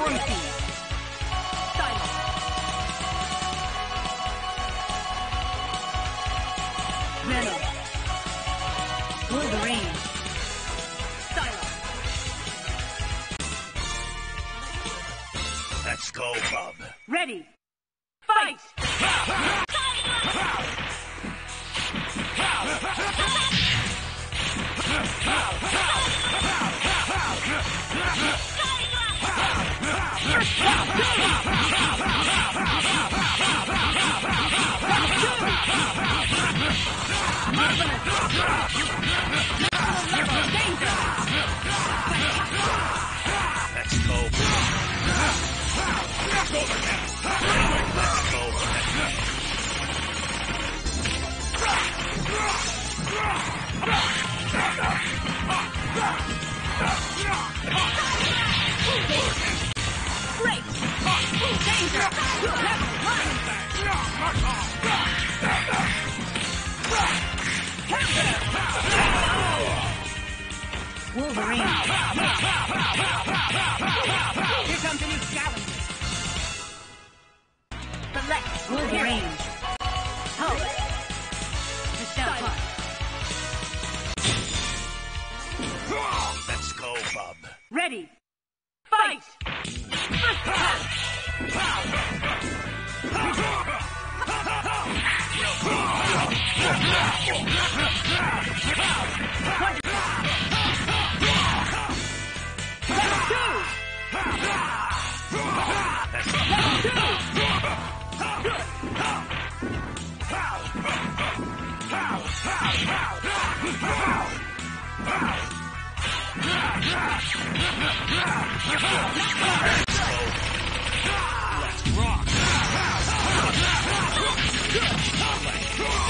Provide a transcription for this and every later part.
War Silence. Venom. Wolverine. Silence. Let's go, bub. Ready. Fight! Go, Wolverine. Here comes a new challenger. Level two.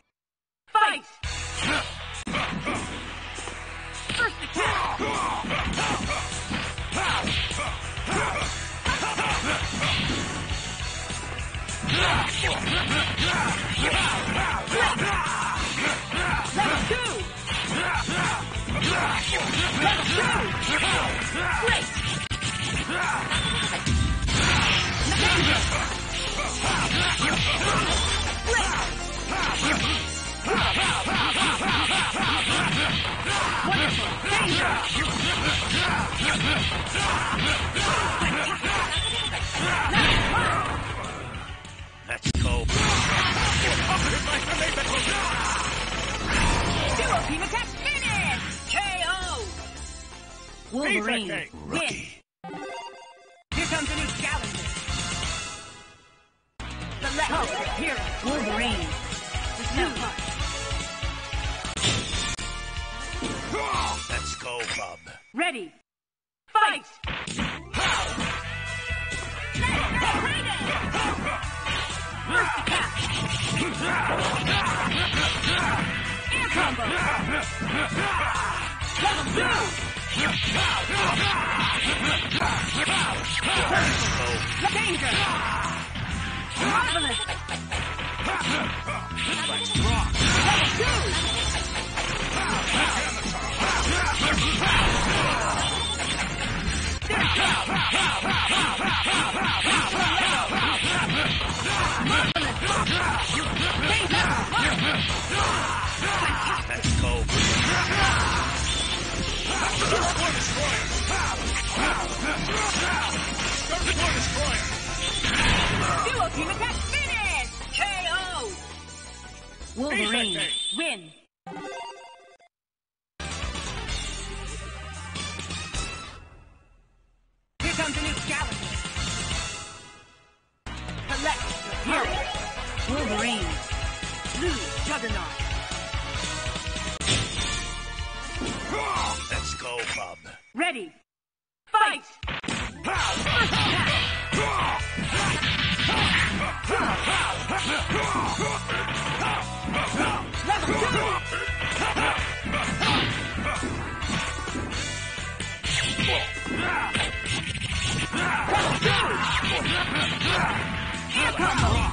Level two. Level two. Great. Let's go. Duo Team Attack finish! KO! Wolverine, win! Here comes a new challenger. Select Hulk, hero, Wolverine. The Snow Hunt. Let's go, bub. Ready. Fight! Air combo. Level two. Danger. Marvelous. Level two. Let's Team Attack finish! KO! Wolverine, win! Here comes a new challenger. Select your hero. Wolverine. Blue Juggernaut. Let's go, bub. Ready. Fight! Fight! First attack! Level two!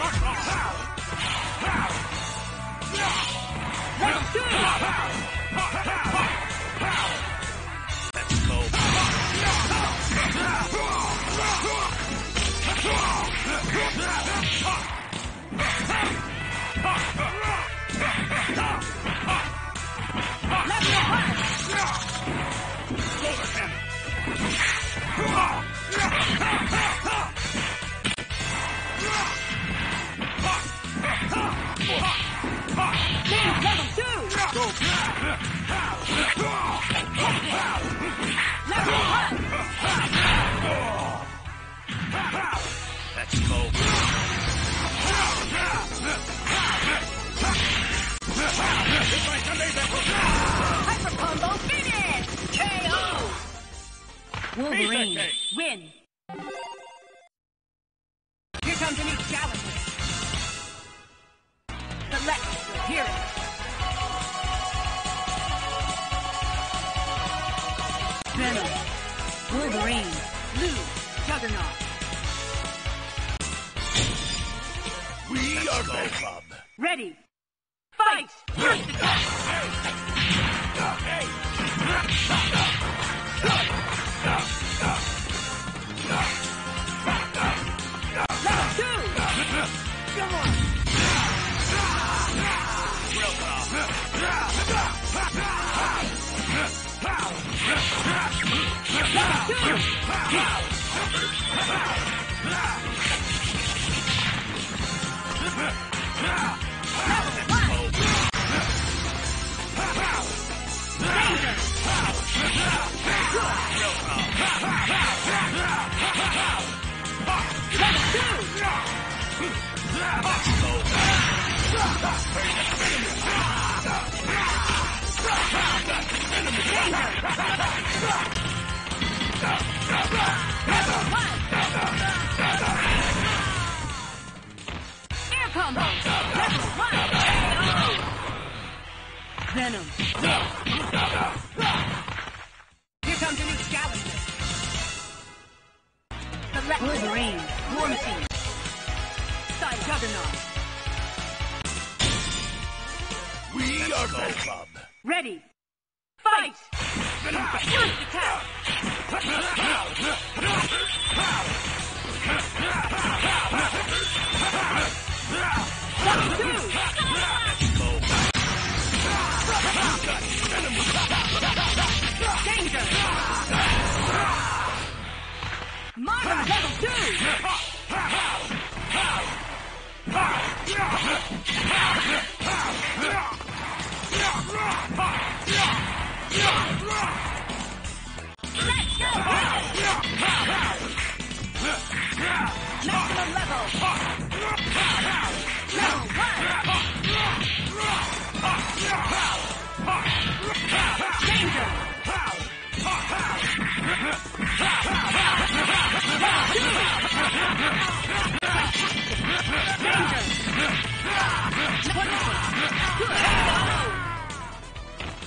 Level two! That's Wolverine, win! Here comes a new challenger. Select your hero. Venom, Wolverine, Blue, Juggernaut. We are Bob. Ready! Fight! Come Venom. Bob. Ready. Fight! Attack! Level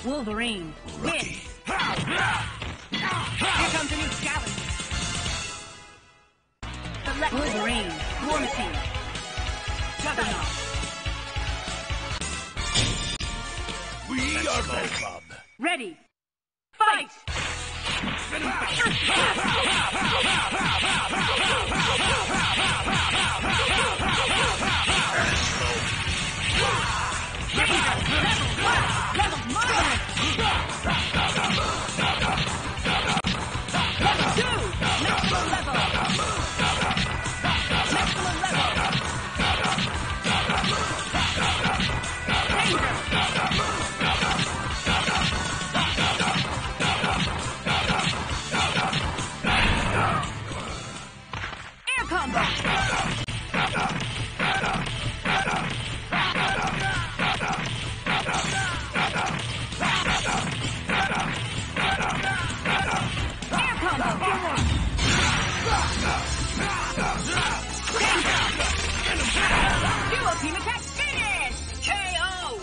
Wolverine, win. Here comes a new challenger. Select Wolverine, War Machine. Juggernaut. We are Bob. Ready. Fight! Duo Team Attack's finished! KO!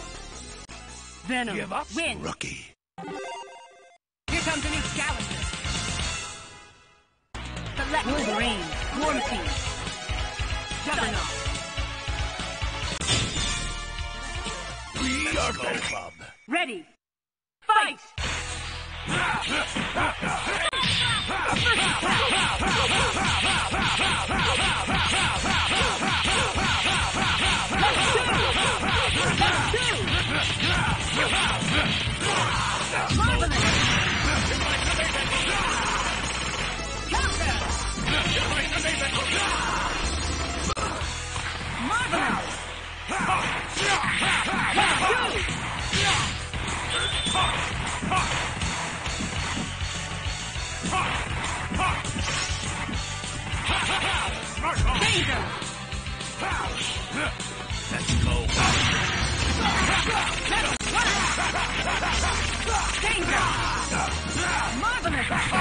Venom Give up, wins. rookie. Here comes a new Gallagher. Select Wolverine, War Machine, Juggernaut. We are Club. Ready. Fight! Ha! Danger! Let's! Marvelous!